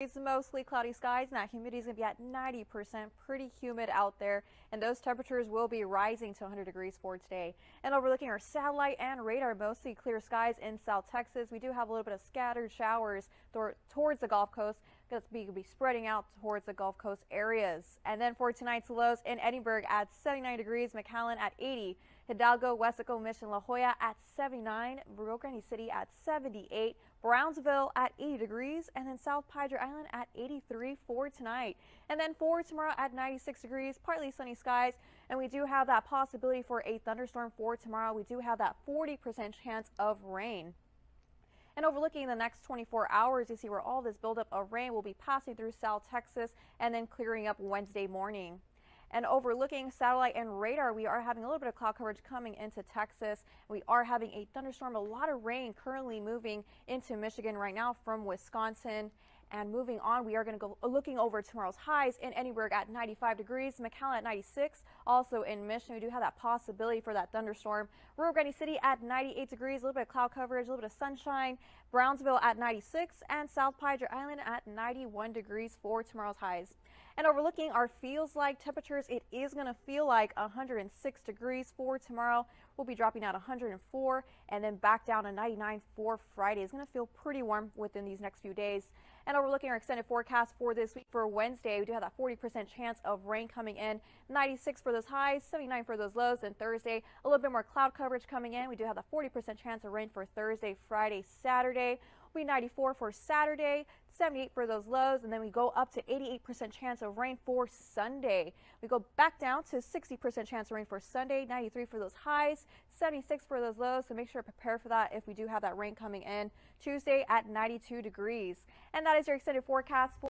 It's mostly cloudy skies and that humidity is going to be at 90%, pretty humid out there, and those temperatures will be rising to 100 degrees for today. And overlooking our satellite and radar, mostly clear skies in South Texas. We do have a little bit of scattered showers towards the Gulf Coast. Going to be spreading out towards the Gulf Coast areas. And then for tonight's lows in Edinburg at 79 degrees, McAllen at 80, Hidalgo, Weslaco, Mission, La Joya at 79, Rio Grande City at 78, Brownsville at 80 degrees, and then South Padre Island at 83 for tonight. And then for tomorrow at 96 degrees, partly sunny skies, and we do have that possibility for a thunderstorm for tomorrow. We do have that 40% chance of rain. And overlooking the next 24 hours, you see where all this buildup of rain will be passing through South Texas and then clearing up Wednesday morning. And overlooking satellite and radar, we are having a little bit of cloud coverage coming into Texas. We are having a thunderstorm, a lot of rain currently moving into Michigan right now from Wisconsin. And moving on, we are going to go looking over tomorrow's highs in Edinburg at 95 degrees, McAllen at 96. Also in Mission, we do have that possibility for that thunderstorm. Rio Grande City at 98 degrees, a little bit of cloud coverage, a little bit of sunshine. Brownsville at 96 and South Padre Island at 91 degrees for tomorrow's highs. And overlooking our feels like temperatures, it is going to feel like 106 degrees for tomorrow. We'll be dropping out 104 and then back down to 99 for Friday. It's going to feel pretty warm within these next few days. And overlooking our extended forecast for this week for Wednesday, we do have that 40% chance of rain coming in, 96 for those highs, 79 for those lows, and Thursday, a little bit more cloud coverage coming in. We do have that 40% chance of rain for Thursday, Friday, Saturday. We 94 for Saturday, 78 for those lows, and then we go up to 88% chance of rain for Sunday. We go back down to 60% chance of rain for Sunday, 93 for those highs, 76 for those lows, so make sure to prepare for that if we do have that rain coming in. Tuesday at 92 degrees. And that is your extended forecast. For